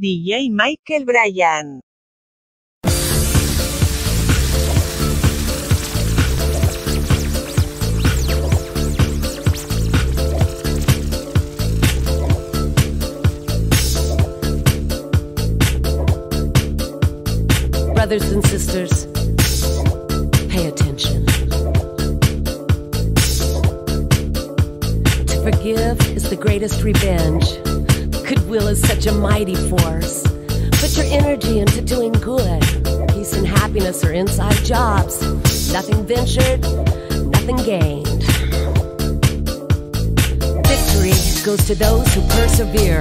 DJ Maikel Brallan. Brothers and sisters, pay attention. To forgive is the greatest revenge. Goodwill is such a mighty force. Put your energy into doing good. Peace and happiness are inside jobs. Nothing ventured, nothing gained. Victory goes to those who persevere.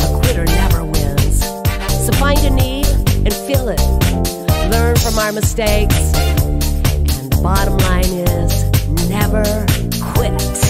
A quitter never wins. So find a need and fill it. Learn from our mistakes. And the bottom line is never quit.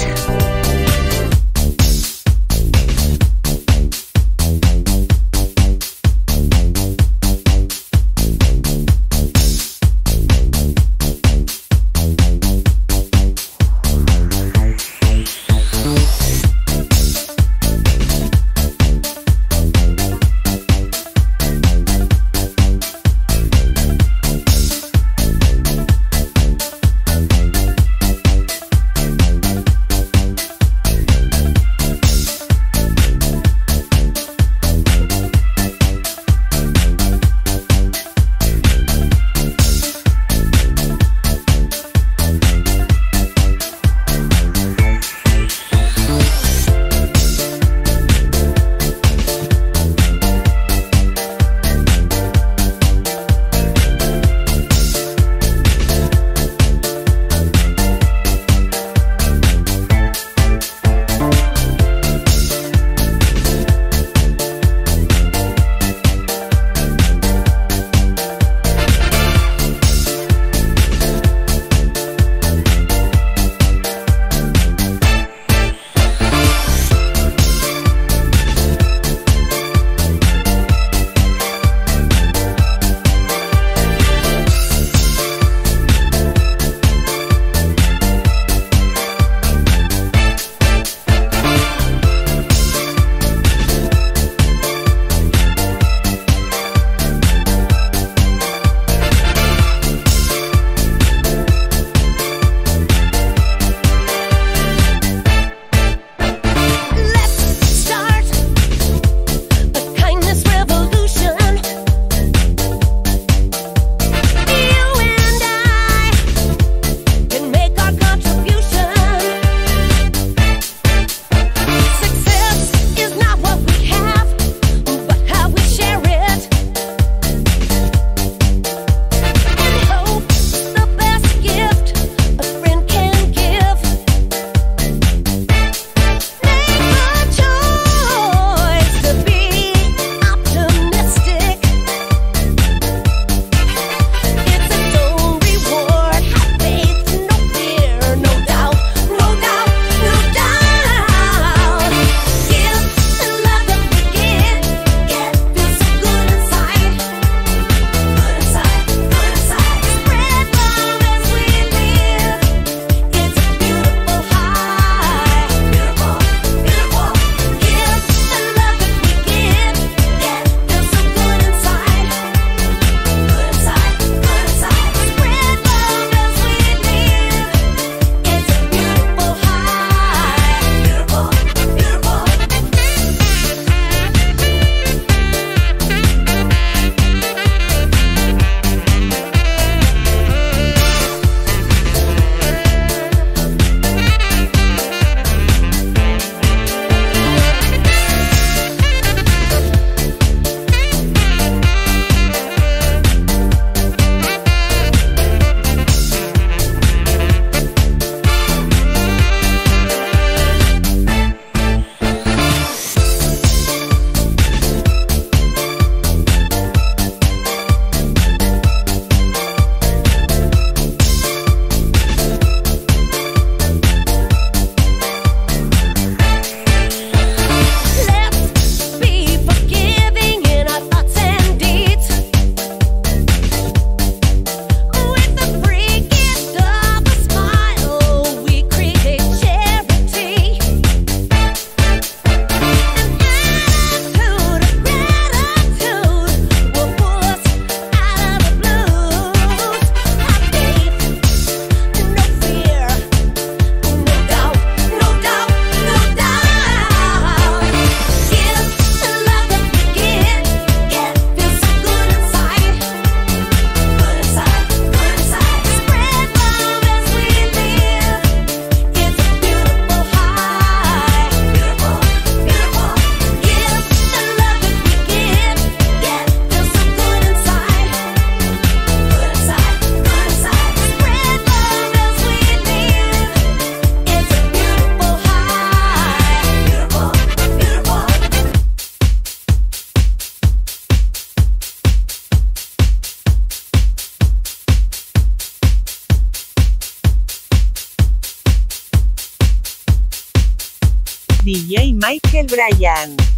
DJ Michael Bryan.